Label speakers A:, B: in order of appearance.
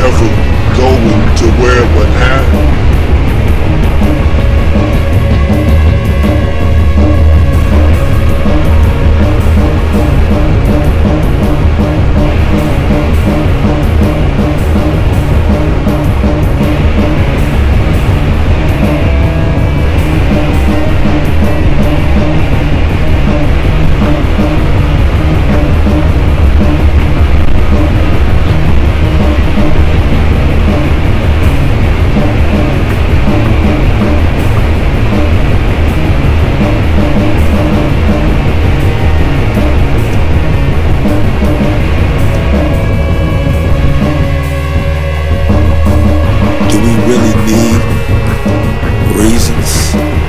A: ever go to where what happened Peace.